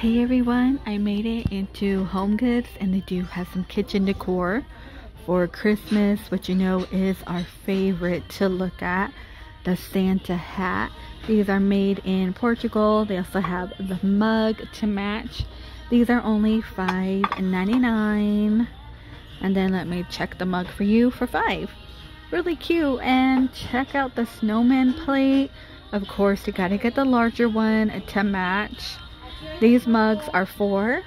Hey everyone, I made it into Home Goods and they do have some kitchen decor for Christmas, which you know is our favorite to look at, the Santa hat. These are made in Portugal. They also have the mug to match. These are only $5.99. And then let me check the mug for you for 5 Really cute. And check out the snowman plate. Of course, you gotta get the larger one to match. These mugs are for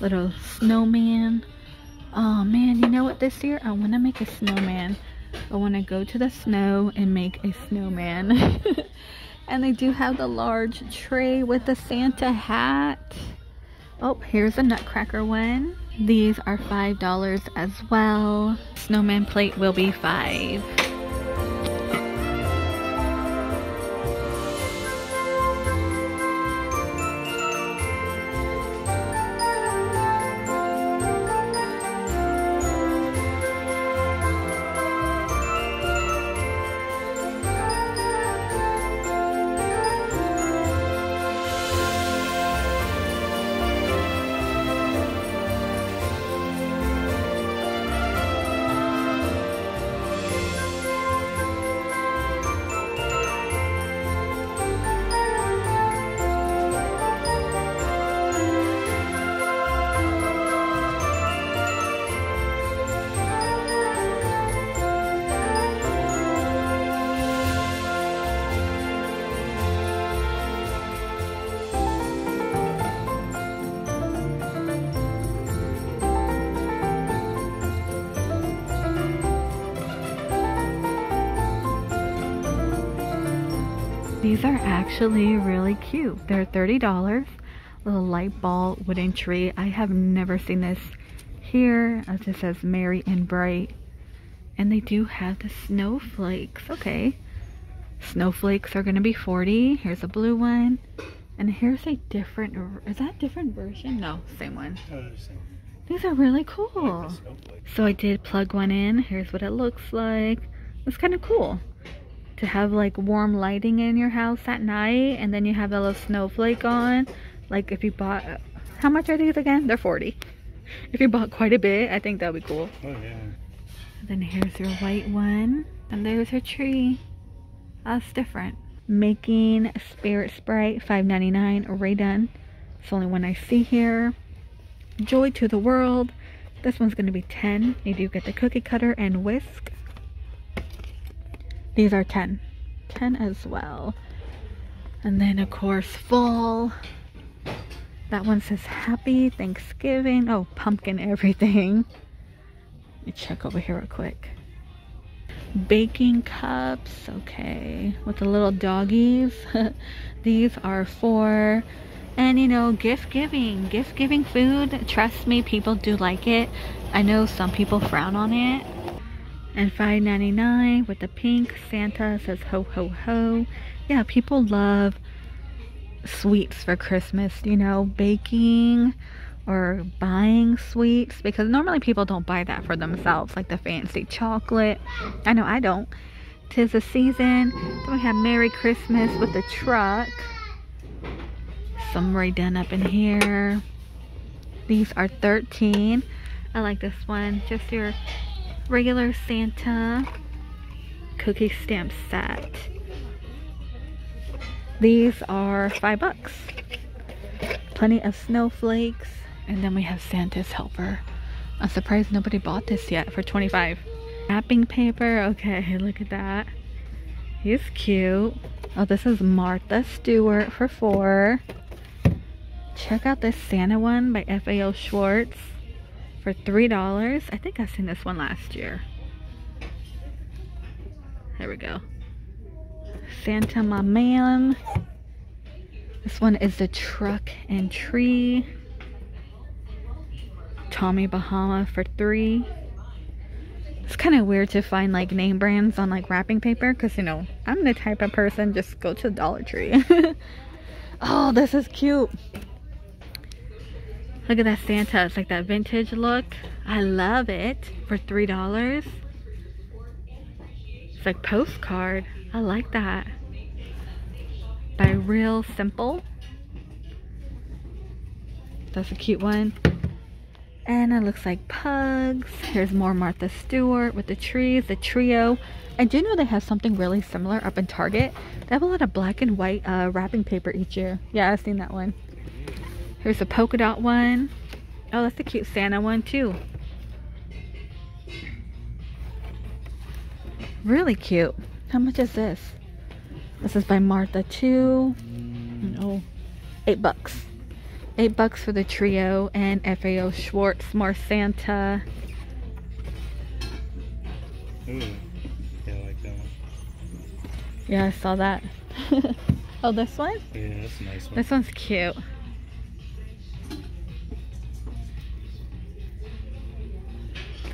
little snowman. Oh man, you know what this year? I want to make a snowman. I want to go to the snow and make a snowman. and they do have the large tray with the Santa hat. Oh, here's a nutcracker one. These are $5 as well. Snowman plate will be 5 These are actually really cute. They're $30. Little light ball wooden tree. I have never seen this here. As it says Merry and Bright. And they do have the snowflakes. Okay. Snowflakes are going to be 40 Here's a blue one. And here's a different, is that different version? No, same one. These are really cool. So I did plug one in. Here's what it looks like. It's kind of cool to have like warm lighting in your house at night and then you have a little snowflake on. Like if you bought how much are these again? They're 40 if you bought quite a bit i think that would be cool. Oh yeah. Then here's your white one and there's her tree. That's different. Making spirit sprite 5.99 already done it's the only one i see here. Joy to the world. This one's going to be 10 you do get the cookie cutter and whisk these are 10. 10 as well. And then of course fall. That one says happy Thanksgiving. Oh, pumpkin everything. Let me check over here real quick. Baking cups, okay. With the little doggies. These are for and you know gift giving gift giving food trust me people do like it i know some people frown on it and $5.99 with the pink Santa says ho ho ho. Yeah people love sweets for Christmas you know baking or buying sweets because normally people don't buy that for themselves like the fancy chocolate. I know I don't. Tis the season. Then we have Merry Christmas with the truck. Some done up in here. These are 13 I like this one. Just your regular Santa cookie stamp set. These are five bucks. Plenty of snowflakes. And then we have Santa's helper. I'm surprised nobody bought this yet for 25. Wrapping paper. Okay, look at that. He's cute. Oh, this is Martha Stewart for four. Check out this Santa one by FAO Schwarz for $3. I think I've seen this one last year. There we go. Santa My Man. This one is the Truck and Tree. Tommy Bahama for three. It's kind of weird to find like name brands on like wrapping paper because you know I'm the type of person just go to the Dollar Tree. oh, this is cute. Look at that Santa. It's like that vintage look. I love it for $3. It's like postcard. I like that. by Real Simple. That's a cute one. And it looks like pugs. Here's more Martha Stewart with the trees, the trio. I do know they have something really similar up in Target. They have a lot of black and white uh, wrapping paper each year. Yeah, I've seen that one. Here's a polka dot one. Oh, that's a cute Santa one too. Really cute. How much is this? This is by Martha too. Oh, eight bucks. Eight bucks for the trio and FAO Schwarz, more Santa. Ooh, yeah, I like that one. Yeah, I saw that. oh, this one? Yeah, that's a nice one. This one's cute.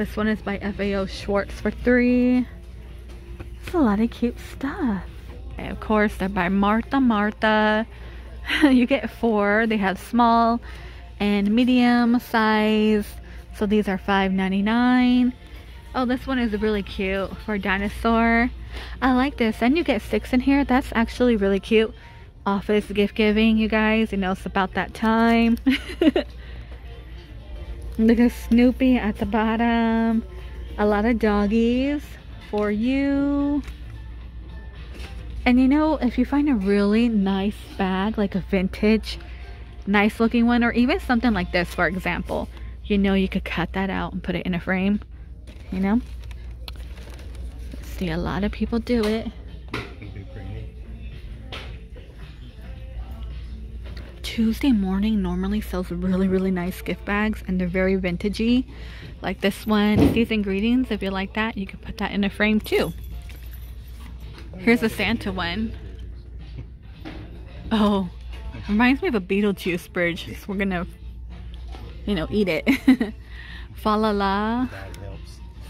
This one is by FAO Schwarz for three. It's a lot of cute stuff. Of course, they're by Martha Martha. you get four. They have small and medium size. So these are $5.99. Oh, this one is really cute for dinosaur. I like this. And you get six in here. That's actually really cute. Office gift giving, you guys. You know, it's about that time. Look at Snoopy at the bottom. A lot of doggies for you. And you know, if you find a really nice bag, like a vintage, nice looking one, or even something like this, for example, you know you could cut that out and put it in a frame, you know? See, a lot of people do it. Tuesday morning normally sells really, really nice gift bags and they're very vintagey. Like this one, Season Greetings. If you like that, you can put that in a frame too. Here's a Santa one. Oh, reminds me of a Beetlejuice bridge. So we're gonna, you know, eat it. Fa la la.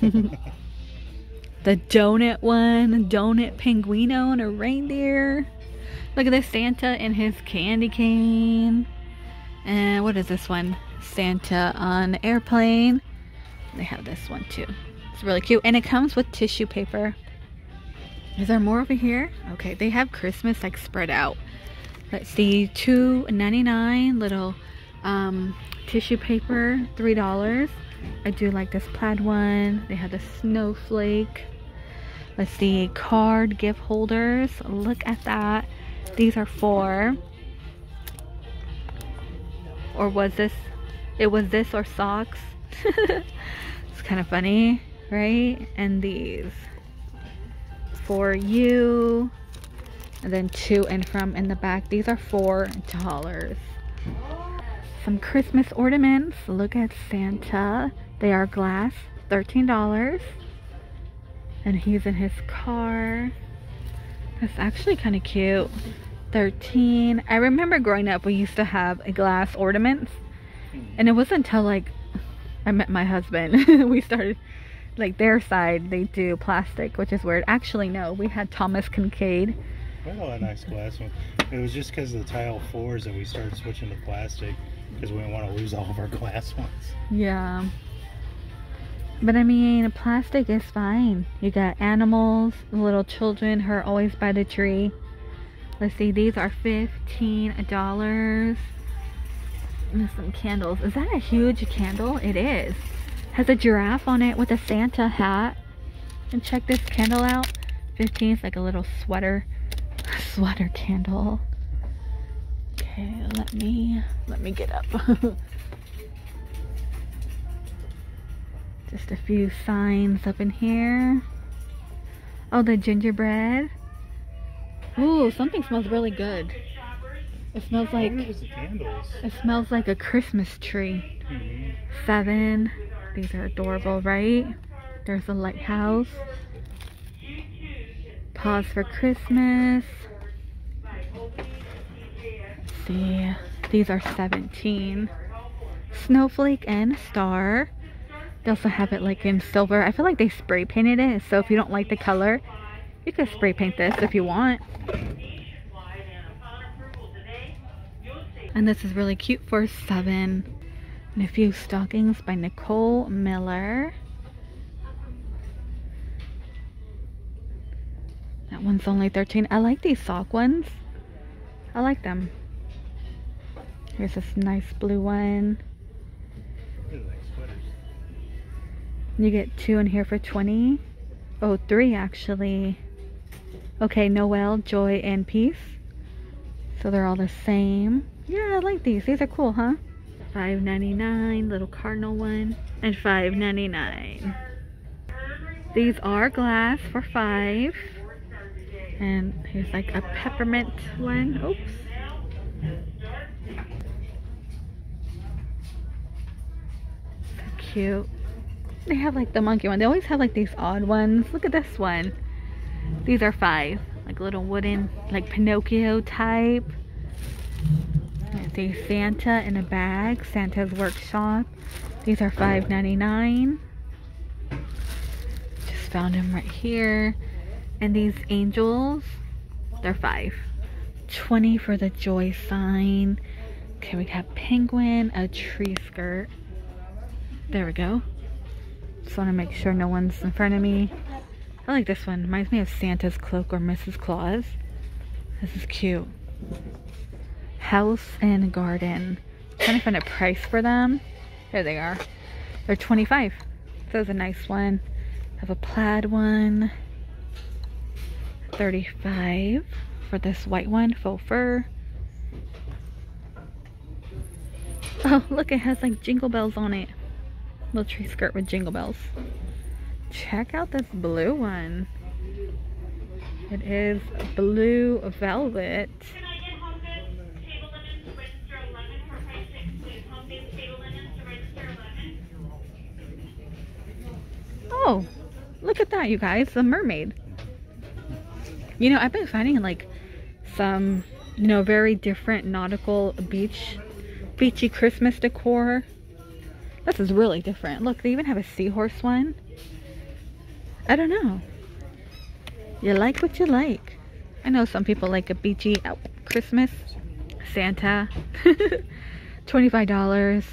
That helps. The donut one, donut penguino and a reindeer. Look at this Santa and his candy cane. And what is this one? Santa on airplane. They have this one too. It's really cute. And it comes with tissue paper. Is there more over here? Okay, they have Christmas like spread out. Let's see, two ninety nine little um, tissue paper, three dollars. I do like this plaid one. They have the snowflake. Let's see, card gift holders. Look at that. These are four. Or was this? It was this or socks. it's kind of funny, right? And these for you. And then two and from in the back. These are four dollars. Some Christmas ornaments. Look at Santa. They are glass. Thirteen dollars. And he's in his car. That's actually kind of cute. 13. I remember growing up we used to have a glass ornaments. And it wasn't until like I met my husband we started like their side they do plastic, which is weird. Actually no, we had Thomas Kinkade. Well, a nice glass one. It was just because of the tile floors that we started switching to plastic because we didn't want to lose all of our glass ones. Yeah. But I mean, plastic is fine. You got animals, little children are always by the tree. Let's see, these are $15. And some candles. Is that a huge candle? It is. Has a giraffe on it with a Santa hat. And check this candle out. 15 is like a little sweater sweater candle. Okay, let me let me get up. Just a few signs up in here. Oh, the gingerbread. Ooh, something smells really good. It smells like wonder if it's the candles. it smells like a Christmas tree. Mhm. Seven. These are adorable, right? There's a lighthouse. Pause for Christmas. Let's see. These are 17. Snowflake and star. They also have it like in silver. I feel like they spray painted it. So if you don't like the color, you could spray paint this if you want. And this is really cute for seven. And a few stockings by Nicole Miller. That one's only 13. I like these sock ones. I like them. Here's this nice blue one. You get two in here for 20. Oh, three actually. Okay, Noel, Joy, and Peace. So they're all the same. Yeah, I like these. These are cool, huh? $5.99, little cardinal one, and $5.99. These are glass for 5 And here's like a peppermint one. Oops. So cute. They have like the monkey one. They always have like these odd ones. Look at this one. These are five. Like little wooden, like Pinocchio type. There's a Santa in a bag. Santa's workshop. These are $5.99. Just found them right here. And these angels, they're five. 20 for the joy sign. Okay, we have penguin, a tree skirt. There we go. Just want to make sure no one's in front of me. I like this one. Reminds me of Santa's cloak or Mrs. Claus. This is cute. House and garden. trying to find a price for them. There they are. They're 25. This is a nice one. I have a plaid one. 35 for this white one, faux fur. Oh, look, it has like jingle bells on it. Little tree skirt with jingle bells. Check out this blue one. It is blue velvet. Can I get home goods, table linens to register 11 for price exclude home goods, table linens to register 11? Oh, look at that, you guys. The mermaid. You know, I've been finding like some, you know, very different nautical beach, beachy Christmas decor. This is really different. Look, they even have a seahorse one. I don't know. You like what you like. I know some people like a beachy oh, Christmas. Santa. $25.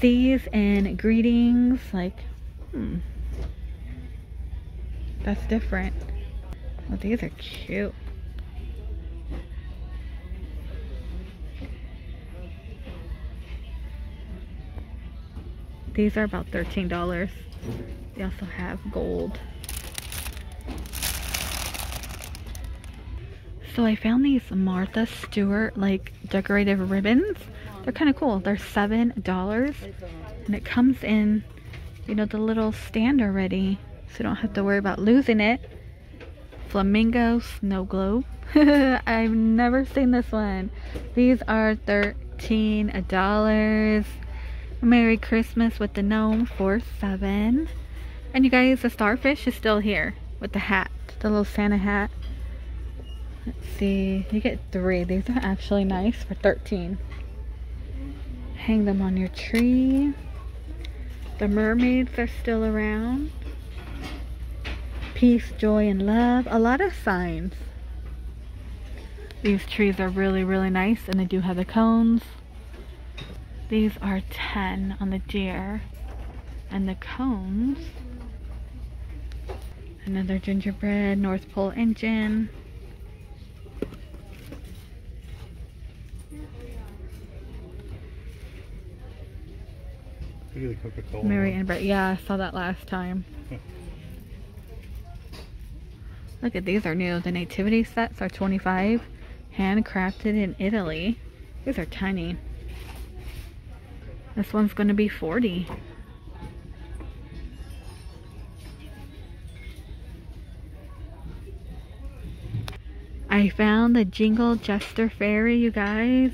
Seas and greetings. Like, hmm. That's different. Oh, these are cute. These are about $13. They also have gold. So I found these Martha Stewart like decorative ribbons. They're kind of cool. They're $7 and it comes in, you know, the little stand already. So you don't have to worry about losing it. Flamingo snow globe. I've never seen this one. These are $13. Merry Christmas with the gnome for 7 And you guys, the starfish is still here with the hat, the little Santa hat. Let's see, you get three. These are actually nice for 13 Hang them on your tree. The mermaids are still around. Peace, joy, and love. A lot of signs. These trees are really, really nice, and they do have the cones. These are 10 on the deer. And the cones. Another gingerbread, North Pole engine. Look at the Coca-Cola. Mary and Brett. Yeah, I saw that last time. Look at these are new. The nativity sets are 25. Handcrafted in Italy. These are tiny. This one's going to be 40. I found the Jingle Jester Fairy, you guys.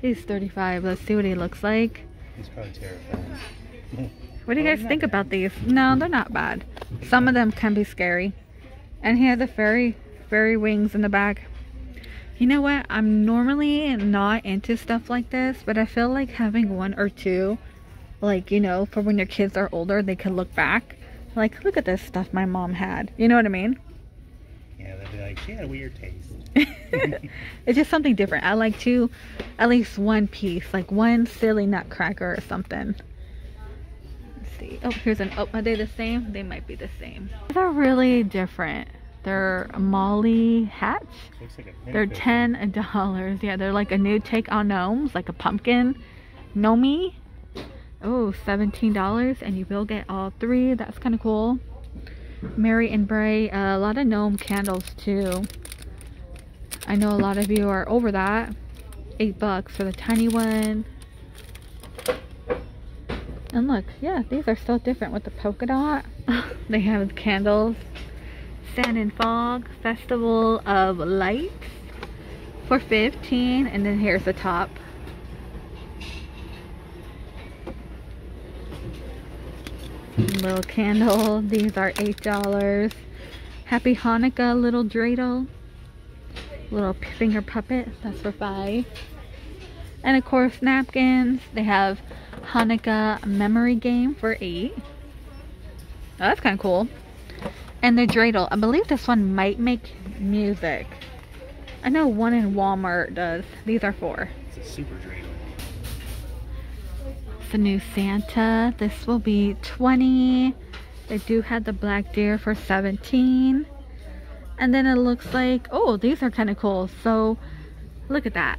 He's 35. Let's see what he looks like. It's probably terrifying. What do you guys think bad. about these? No, they're not bad. Some of them can be scary. And he has the fairy fairy wings in the back. You know what? I'm normally not into stuff like this, but I feel like having one or two, like, you know, for when your kids are older, they can look back. Like, look at this stuff my mom had. You know what I mean? Yeah, they'd be like, she had a weird taste. it's just something different. I like to, at least one piece, like one silly nutcracker or something. Let's see. Oh, here's an. Oh, are they the same? They might be the same. They're really different. They're Molly hats. Like They're ten dollars. Yeah, they're like a new take on gnomes, like a pumpkin gnomey. Oh, $17 and you will get all three. That's kind of cool. Mary and Bray, uh, a lot of gnome candles too. I know a lot of you are over that. Eight bucks for the tiny one. And look, yeah, these are still different with the polka dot. they have candles. Sand and Fog Festival of Lights for 15 and then here's the top. Little candle. These are $8. Happy Hanukkah little dreidel. Little finger puppet. That's for 5 And of course napkins. They have Hanukkah memory game for 8 Oh, that's kind of cool. And the dreidel. I believe this one might make music. I know one in Walmart does. These are four. It's a super dreidel. the new Santa. This will be 20. They do have the black deer for 17. And then it looks like, oh, these are kind of cool. So look at that.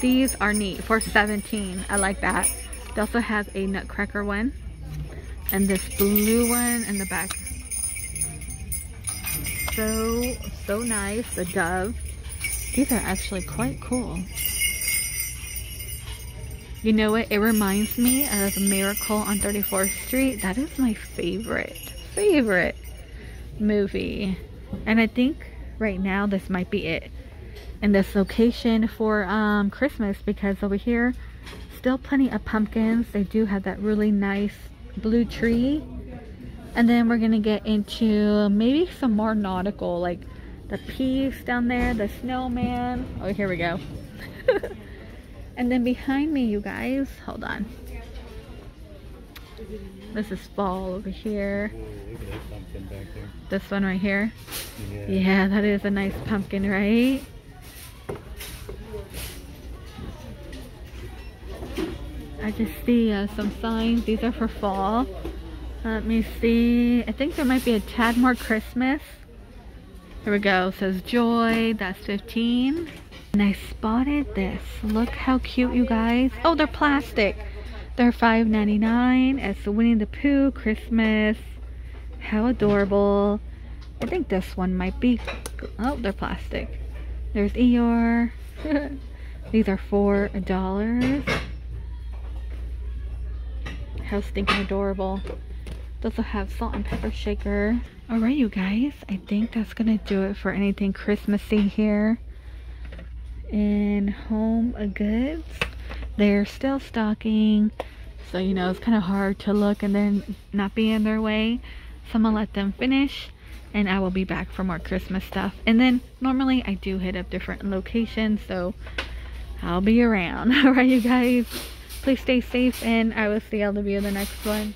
These are neat for 17. I like that. They also have a nutcracker one. And this blue one in the back. So, so nice. The dove. These are actually quite cool. You know what? It reminds me of Miracle on 34th Street. That is my favorite, favorite movie. And I think right now this might be it in this location for um, Christmas because over here, still plenty of pumpkins. They do have that really nice blue tree. And then we're gonna get into maybe some more nautical, like the peas down there, the snowman. Oh, here we go. And then behind me, you guys, hold on. This is fall over here. Whoa, look at that pumpkin back there. This one right here. Yeah. Yeah, that is a nice pumpkin, right? I just see uh, some signs. These are for fall. Let me see. I think there might be a tad more Christmas. Here we go. It says joy. That's 15. And I spotted this. Look how cute, you guys. Oh, they're plastic. They're $5.99. It's Winnie the Pooh Christmas. How adorable. I think this one might be... Oh, they're plastic. There's Eeyore. These are $4. How stinking adorable. They also have salt and pepper shaker. Alright, you guys. I think that's gonna do it for anything Christmassy here in home goods. They're still stocking, so you know it's kind of hard to look and then not be in their way. So I'm gonna let them finish and I will be back for more Christmas stuff. And then normally I do hit up different locations, so I'll be around. Alright, you guys. Please stay safe and I will see all of you in the next one.